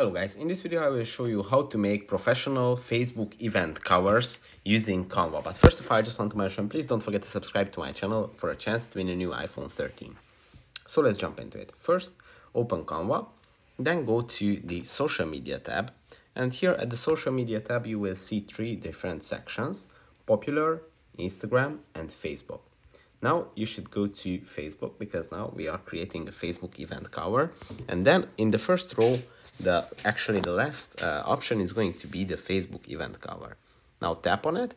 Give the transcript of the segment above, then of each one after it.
Hello guys, in this video I will show you how to make professional Facebook event covers using Canva. But first of all, I just want to mention, please don't forget to subscribe to my channel for a chance to win a new iPhone 13. So let's jump into it. First, open Canva, then go to the social media tab. And here at the social media tab, you will see three different sections, popular, Instagram, and Facebook. Now you should go to Facebook because now we are creating a Facebook event cover. And then in the first row, the actually the last uh, option is going to be the Facebook event cover. Now tap on it,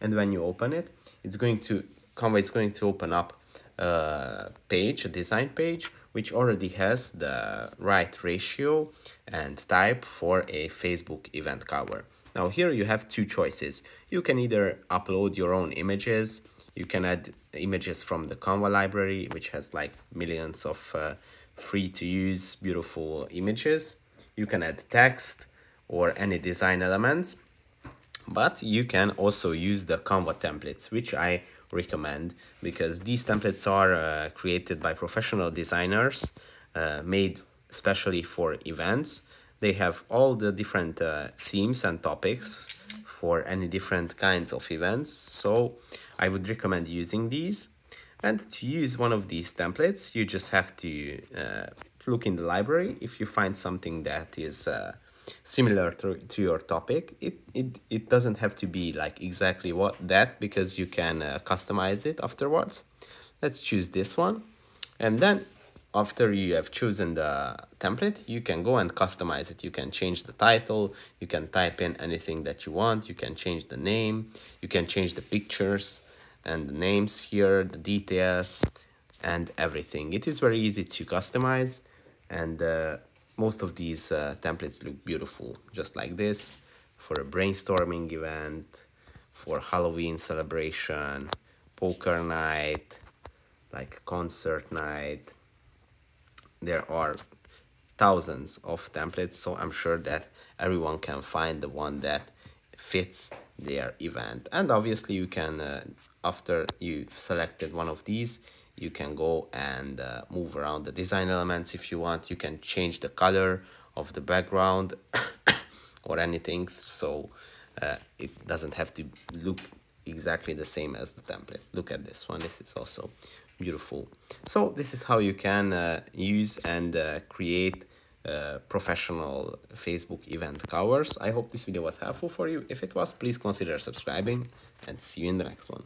and when you open it, it's going to Canva is going to open up a page, a design page, which already has the right ratio and type for a Facebook event cover. Now here you have two choices. You can either upload your own images, you can add images from the Canva library, which has like millions of uh, free to use beautiful images. You can add text or any design elements but you can also use the Canva templates which I recommend because these templates are uh, created by professional designers uh, made especially for events they have all the different uh, themes and topics for any different kinds of events so I would recommend using these and to use one of these templates, you just have to uh, look in the library. If you find something that is uh, similar to, to your topic, it, it, it doesn't have to be like exactly what that because you can uh, customize it afterwards. Let's choose this one. And then after you have chosen the template, you can go and customize it. You can change the title, you can type in anything that you want, you can change the name, you can change the pictures, and the names here, the details and everything. It is very easy to customize and uh, most of these uh, templates look beautiful just like this for a brainstorming event, for Halloween celebration, poker night, like concert night. There are thousands of templates so I'm sure that everyone can find the one that fits their event. And obviously you can uh, after you've selected one of these you can go and uh, move around the design elements if you want. You can change the color of the background or anything so uh, it doesn't have to look exactly the same as the template. Look at this one. This is also beautiful so this is how you can uh, use and uh, create uh, professional Facebook event covers. I hope this video was helpful for you. If it was, please consider subscribing and see you in the next one.